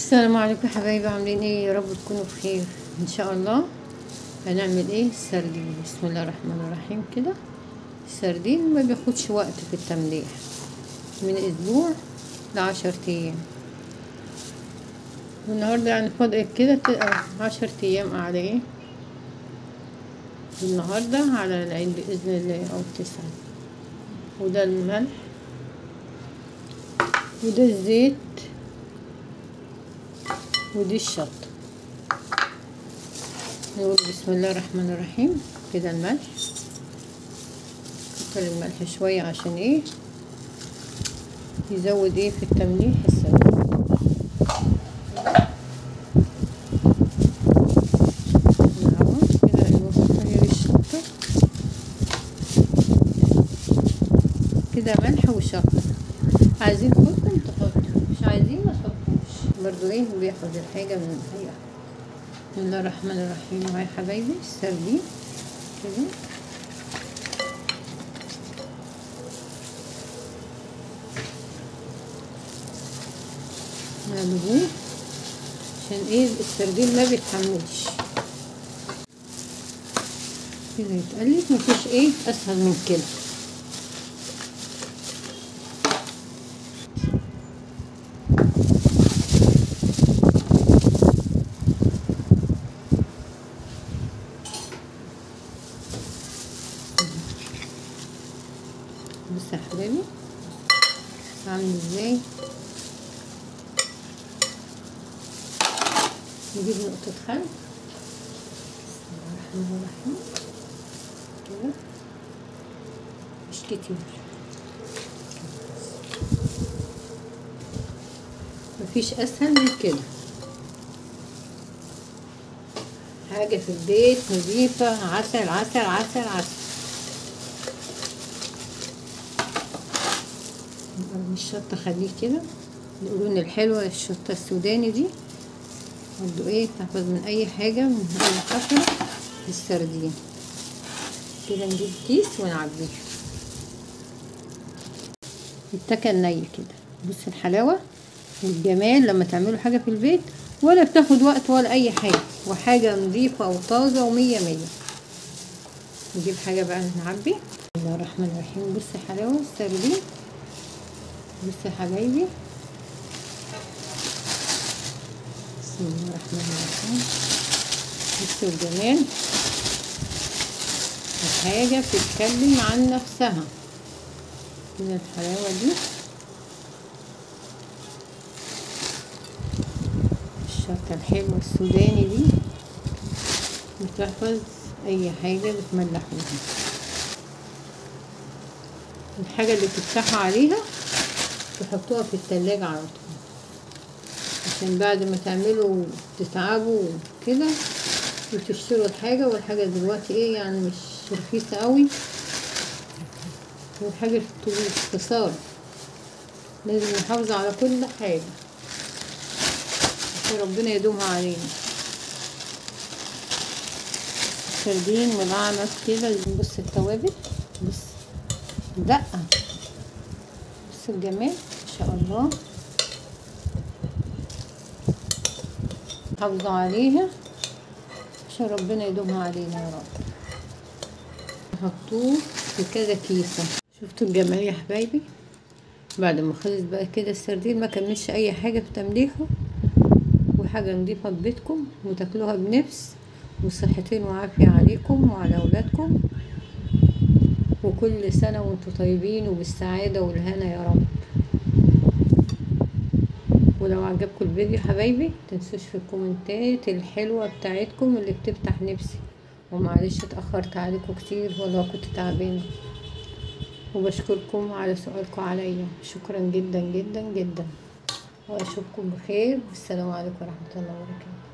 السلام عليكم حبايبي عاملين إيه؟ يا رب تكونوا بخير. إن شاء الله هنعمل إيه؟ سردين. بسم الله الرحمن الرحيم كده. السردين ما بياخدش وقت في التمليح. من أسبوع لعشر أيام. والنهارده يعني فاضل كده عشر أيام على إيه؟ النهارده على العيد بإذن الله أو تسعة. وده الملح. وده الزيت. ودي الشطة نقول بسم الله الرحمن الرحيم. كده الملح. كتر الملح شوية عشان إيه؟ يزود إيه في التمليح السلام كده ملح وشطة عايزين تحطوا تحطوا مش عايزين ما برضو إيه بياخد الحاجة من اي بسم الله الرحمن الرحيم. اهي حبايبي السردين كده. نقلبوه عشان إيه السردين ما بيتحملش. كده يتقلب. مفيش إيه اسهل من كده. يا حبايبي عامل إزاي؟ نجيب نقطة خل. بسم الله الرحمن الرحيم. كده مش كتير. مفيش أسهل من كده. حاجة في البيت نظيفة. عسل عسل عسل عسل. الشطة خليه كده. يقولون الحلوة الشطة السوداني دي. برضو إيه تحفظ من أي حاجة من أي حشرة السردين. كده نجيب كيس ونعبيه يتكل ني كده. بص الحلاوة والجمال لما تعملوا حاجة في البيت ولا بتاخد وقت ولا أي حاجة. وحاجة نظيفة وطازة ومية مية. نجيب حاجة بقى نعبي. بسم الله الرحمن الرحيم. بص الحلاوة السردين. بصوا يا حبايبي. بسم الله الرحمن الرحيم. بصوا الجمال الحاجة بتتكلم عن نفسها. كده الحلاوة دي. الشطة الحلوة السوداني دي. بتحفظ أي حاجة بتملحوها. الحاجة اللي تفتحوا عليها تحطوها في التلاجة على طول. عشان بعد ما تعملوا تتعبوا كده وتشتروا الحاجة والحاجة دلوقتي إيه يعني مش رخيصة قوي والحاجة اختصار لازم نحافظ على كل حاجة. عشان ربنا يدومها علينا. سردين ملعنس كده بص التوابل. بص دقة. بص الجمال ما شاء الله. حافظوا عليها عشان ربنا يدومها علينا يا رب. حطوه في كذا كيسة. شفتوا الجمال يا حبايبي؟ بعد ما خلص بقى كده السردين ما كملش أي حاجة في تمليحه. وحاجة نضيفة ببيتكم وتاكلوها بنفس. وصحتين وعافية عليكم وعلى أولادكم. وكل سنة وأنتم طيبين وبالسعادة والهنا يا رب. ولو عجبكم الفيديو حبايبي متنسوش في الكومنتات الحلوة بتاعتكم اللي بتفتح نفسي. ومعلش اتأخرت عليكم كتير والله كنت تعبانة. وبشكركم على سؤالكم عليا. شكرا جدا جدا جدا. وأشوفكم بخير. والسلام عليكم ورحمة الله وبركاته.